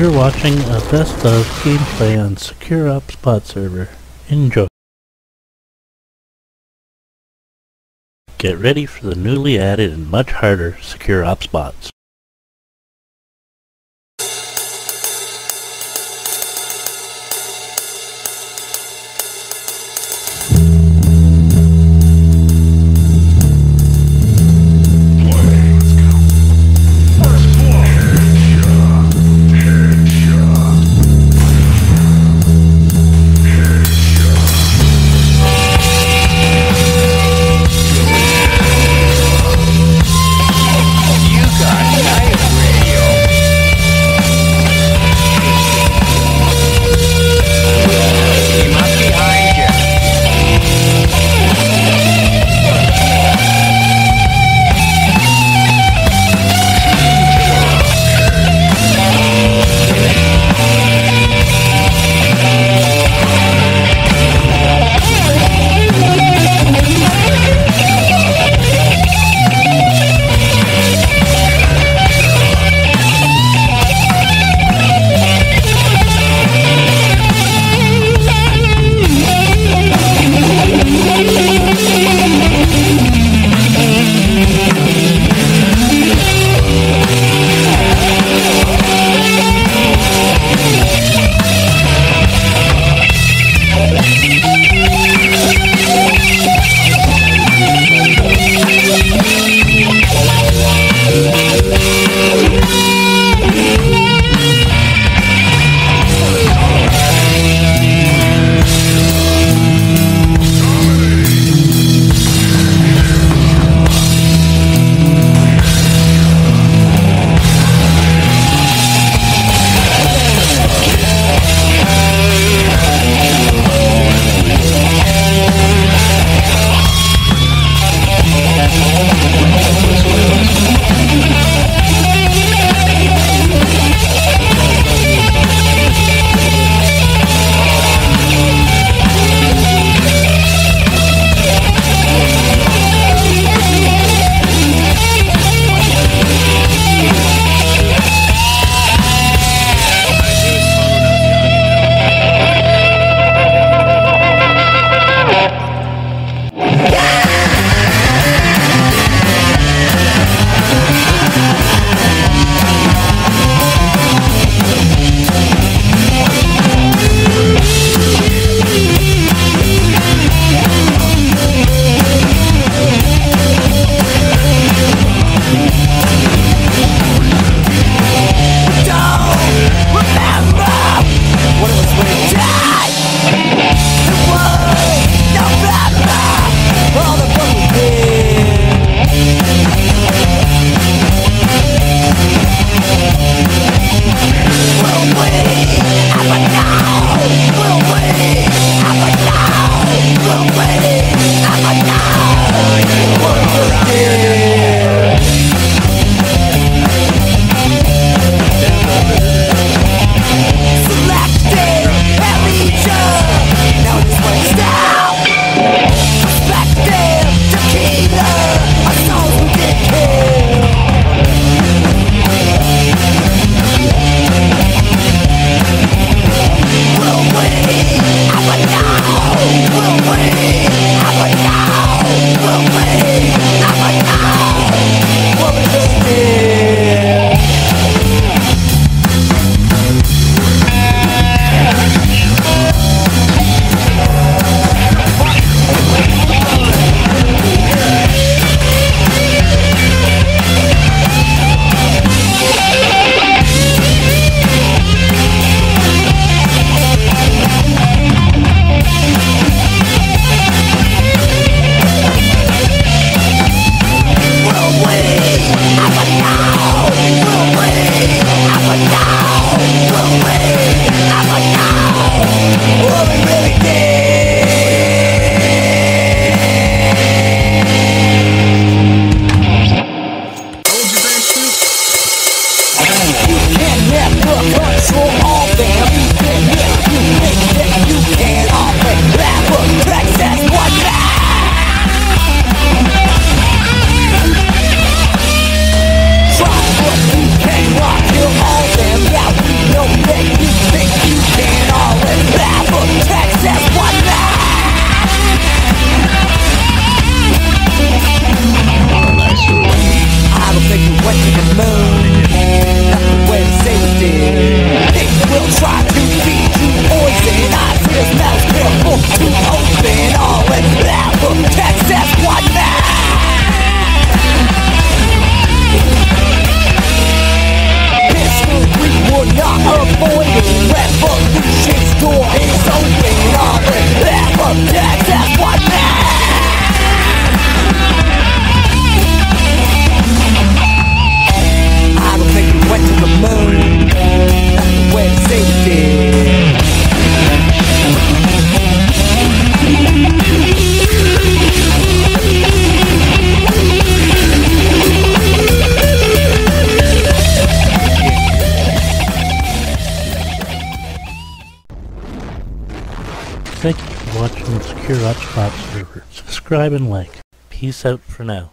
You're watching a best of gameplay on Secure Ops Bot Server. Enjoy. Get ready for the newly added and much harder Secure Ops bots. yeah. Secure Ops Bot server. Subscribe and like. Peace out for now.